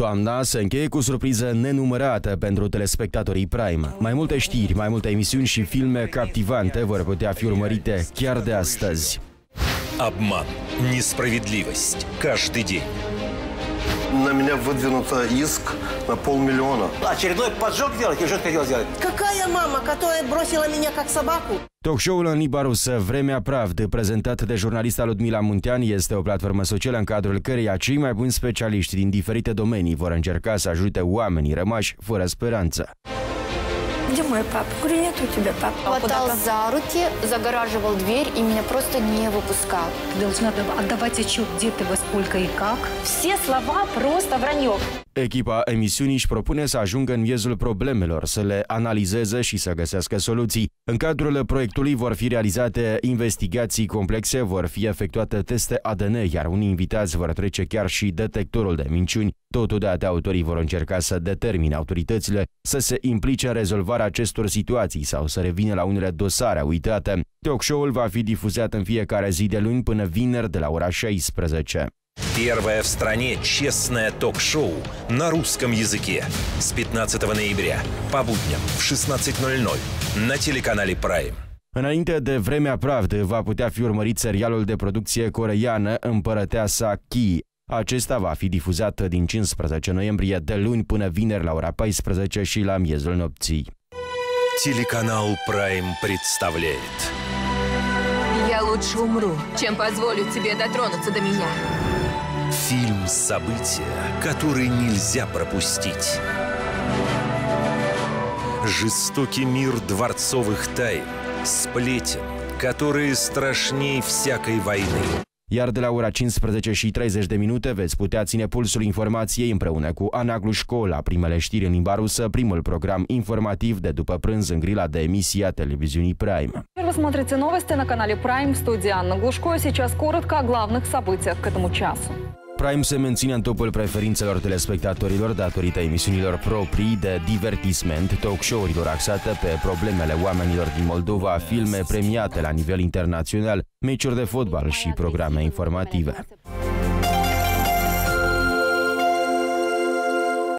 Toamna se încheie cu surpriză nenumărată pentru telespectatorii Prime. Mai multe știri, mai multe emisiuni și filme captivante vor putea fi urmărite chiar de astăzi. Обман, несправедливость каждый день. На меня выдвинуто иск на полмиллиона. Очередной поджог делать или что ты хотел сделать? Какая мама, которая бросила меня как собаку? Talk show-ul în limba rusă Vremea Pravd, prezentat de jurnalista Ludmila Muntean, este o platformă socială în cadrul căreia cei mai buni specialiști din diferite domenii vor încerca să ajute oamenii rămași fără speranță. Где мой папа? Говорю, нет у тебя папа. Хватал за руки, загораживал дверь и меня просто не выпускал. Ты должна отдавать отчет, где ты, во сколько и как. Все слова просто вранье. Echipa emisiunii își propune să ajungă în miezul problemelor, să le analizeze și să găsească soluții. În cadrul proiectului vor fi realizate investigații complexe, vor fi efectuate teste ADN, iar unii invitați vor trece chiar și detectorul de minciuni. Totodată, autorii vor încerca să determine autoritățile să se implice în rezolvarea acestor situații sau să revină la unele dosare uitate. Talk show-ul va fi difuzat în fiecare zi de luni până vineri de la ora 16. Первое в стране честное ток-шоу на русском языке с 15 ноября по будням в 16.00 на телеканале Prime. Înainte de vremea pravd va putea fi urmărit serialul de producție coreeană Împărăteasa Ki. Acesta va fi difuzat din 15 noiembrie de luni până vineri la ora 14 și la miezul nopții. Телеканал Prime представляет Я лучше умру, чем позволю тебе дотронуться до меня. Фильм «События», который нельзя пропустить. Жестокий мир дворцовых тайн, сплетен, которые страшней всякой войны. Iar de la ora 15 și 30 de minute veți putea ține pulsul informației împreună cu Ana Glușco la primele știri în limba rusă, primul program informativ de după prânz în grila de emisie a televiziunii Prime. Вы смотрите новости на канале Prime в студии Анна Глушко. Сейчас коротко о главных событиях к этому часу. Prime se menține în topul preferințelor telespectatorilor datorită emisiunilor proprii de divertisment, talk show-urilor axate pe problemele oamenilor din Moldova, filme premiate la nivel internațional, meciuri de fotbal și programe informative.